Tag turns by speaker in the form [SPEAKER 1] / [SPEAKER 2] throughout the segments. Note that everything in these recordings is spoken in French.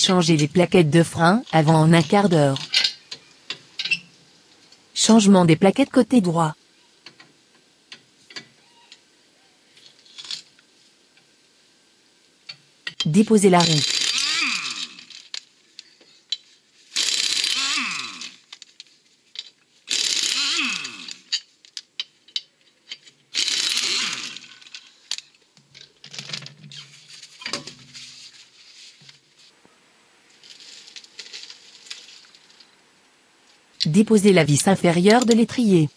[SPEAKER 1] Changez les plaquettes de frein avant en un quart d'heure. Changement des plaquettes côté droit. Déposez la roue. Déposez la vis inférieure de l'étrier.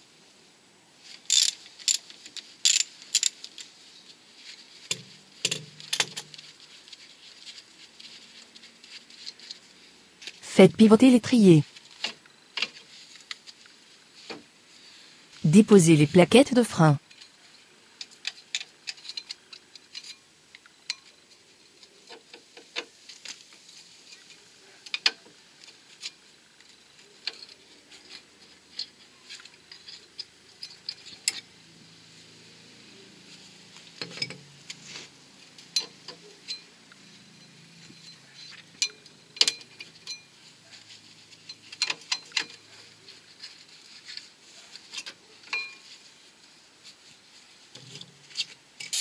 [SPEAKER 1] Faites pivoter l'étrier. Déposez les plaquettes de frein.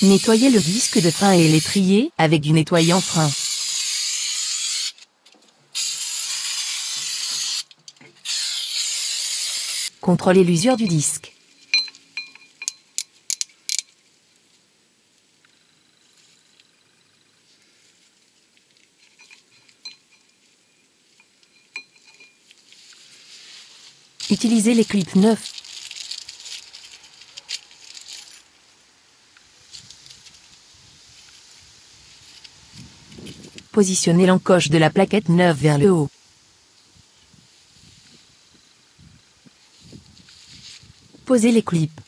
[SPEAKER 1] Nettoyez le disque de frein et l'étrier avec du nettoyant frein. Contrôlez l'usure du disque. Utilisez les clips neufs. Positionnez l'encoche de la plaquette neuve vers le haut. Posez les clips.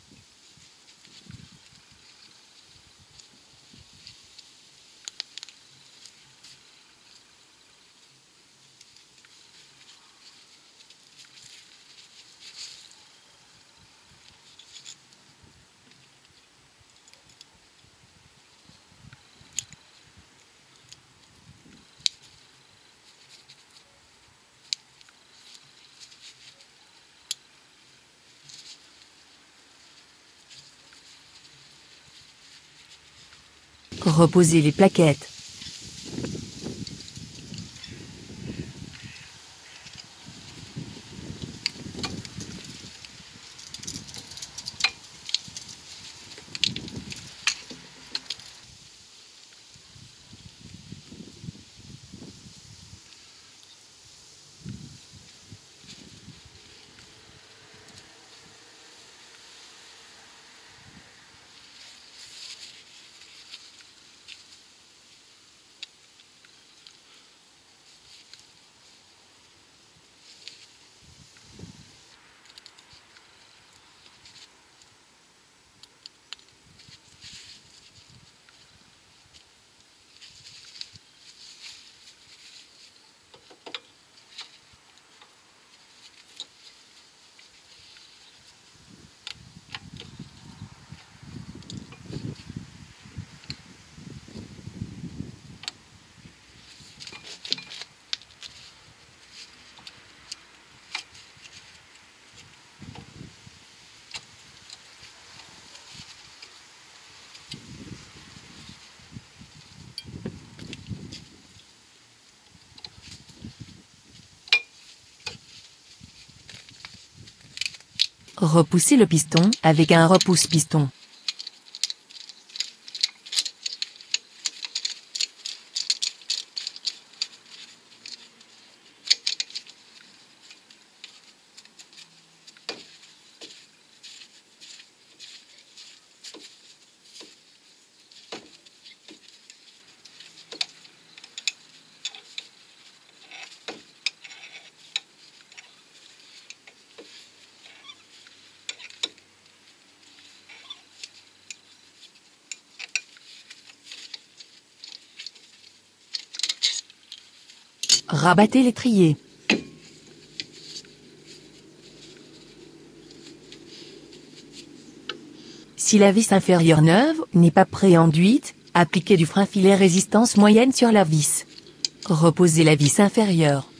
[SPEAKER 1] Reposez les plaquettes. Repoussez le piston avec un repousse-piston. Rabattez l'étrier. Si la vis inférieure neuve n'est pas pré-enduite, appliquez du frein filet résistance moyenne sur la vis. Reposez la vis inférieure.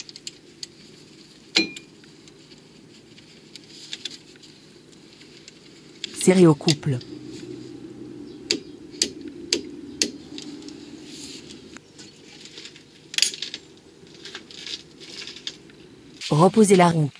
[SPEAKER 1] Serrez au couple. Reposez la roue.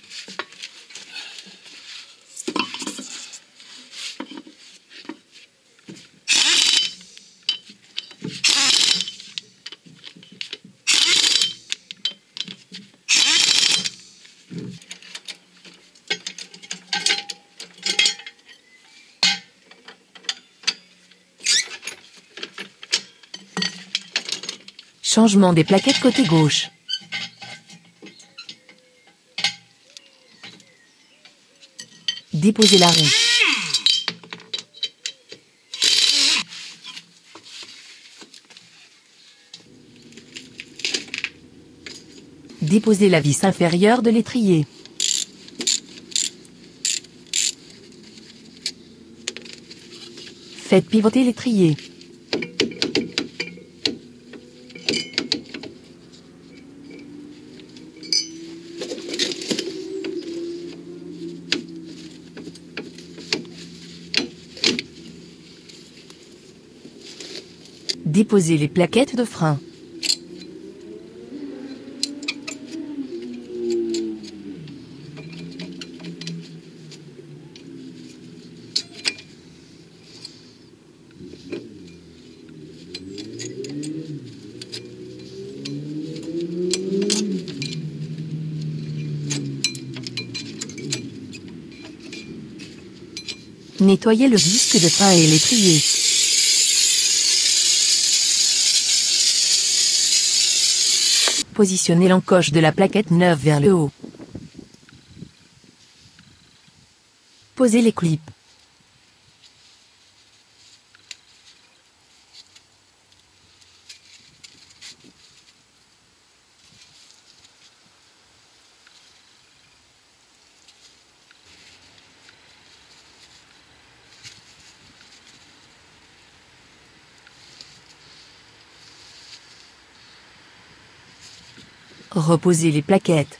[SPEAKER 1] Changement des plaquettes côté gauche. Déposez la roue. Déposez la vis inférieure de l'étrier. Faites pivoter l'étrier. Déposez les plaquettes de frein. Nettoyez le disque de frein et l'étrier. Positionnez l'encoche de la plaquette neuve vers le haut. Posez les clips. Reposez les plaquettes.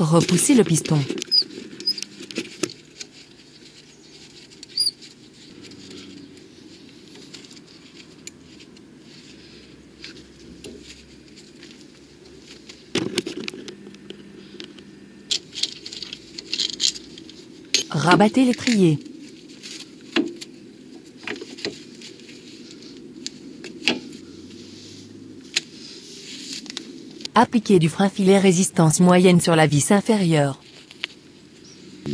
[SPEAKER 1] Repoussez le piston. Rabattez l'étrier. Appliquez du frein filet résistance moyenne sur la vis inférieure.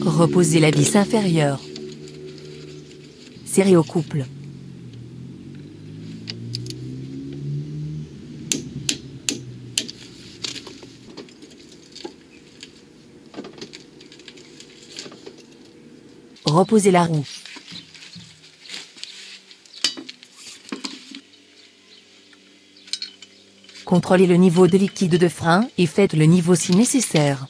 [SPEAKER 1] Reposez la vis inférieure. Serrez au couple. Reposez la roue. Contrôlez le niveau de liquide de frein et faites le niveau si nécessaire.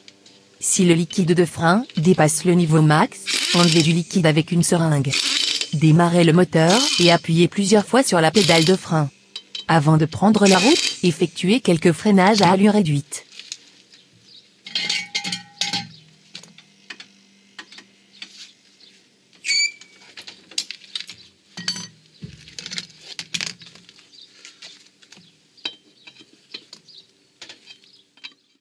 [SPEAKER 1] Si le liquide de frein dépasse le niveau max, enlevez du liquide avec une seringue. Démarrez le moteur et appuyez plusieurs fois sur la pédale de frein. Avant de prendre la route, effectuez quelques freinages à allure réduite.